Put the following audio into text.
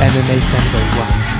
MMA 三的 One。